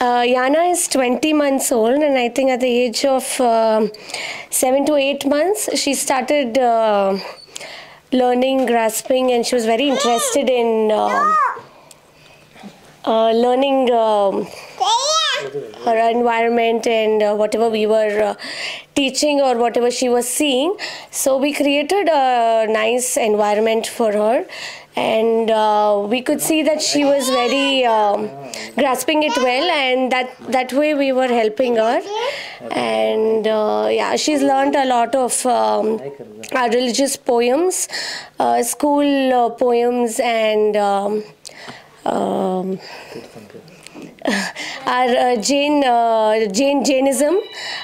uh, Yana is 20 months old, and I think at the age of um seven to eight months, she started uh, learning grasping, and she was very interested in uh, uh, learning. Um, her environment and uh, whatever we were uh, teaching or whatever she was seeing. So we created a nice environment for her, and uh, we could see that she was very um, grasping it well, and that that way we were helping her. And uh, yeah, she's learned a lot of um, religious poems, uh, school uh, poems, and. Um, our uh, Jain, Jain Jainism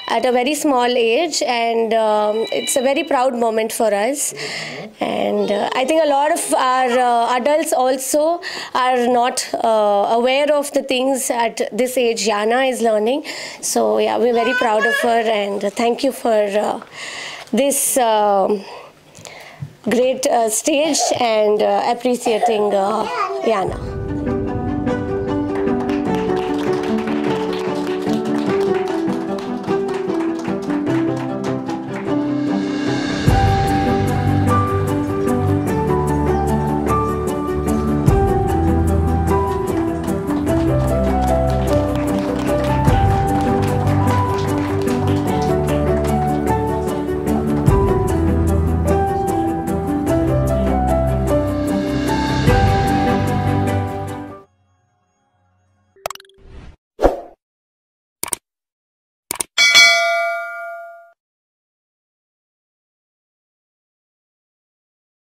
at a very small age, and um, it's a very proud moment for us. And uh, I think a lot of our uh, adults also are not uh, aware of the things at this age Yana is learning. So yeah, we're very proud of her, and thank you for uh, this. um great uh, stage and uh, appreciating Yana.